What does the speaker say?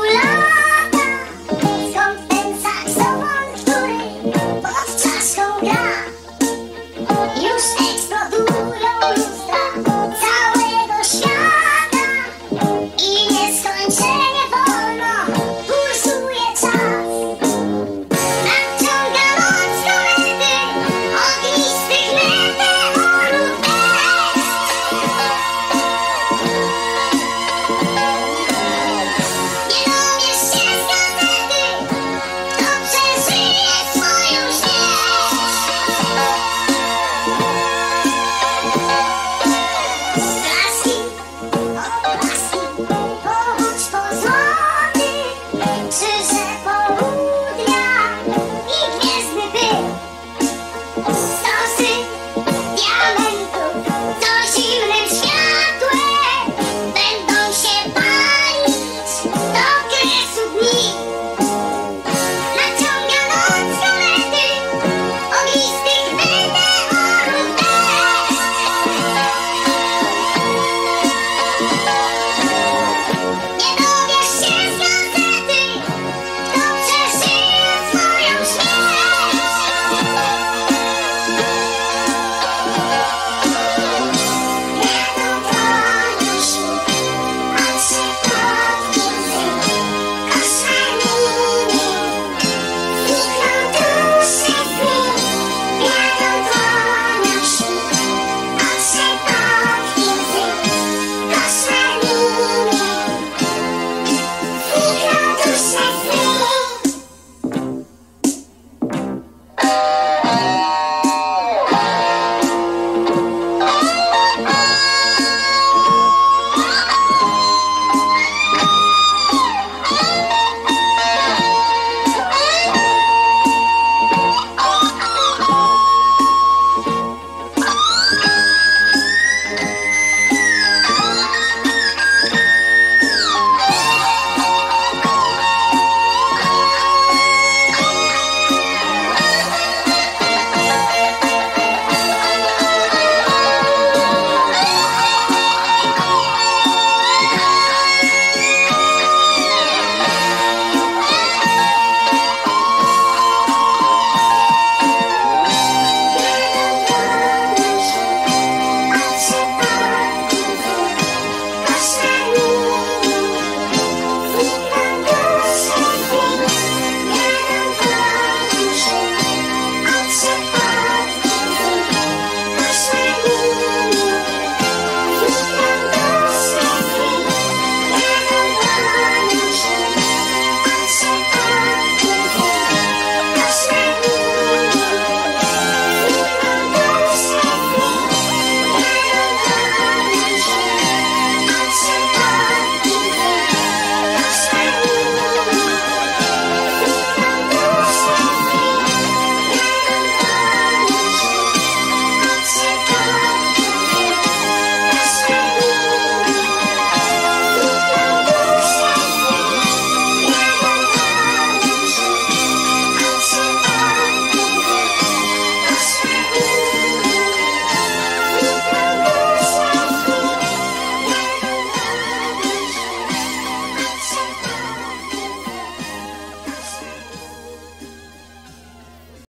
Ular! Stop. Stay.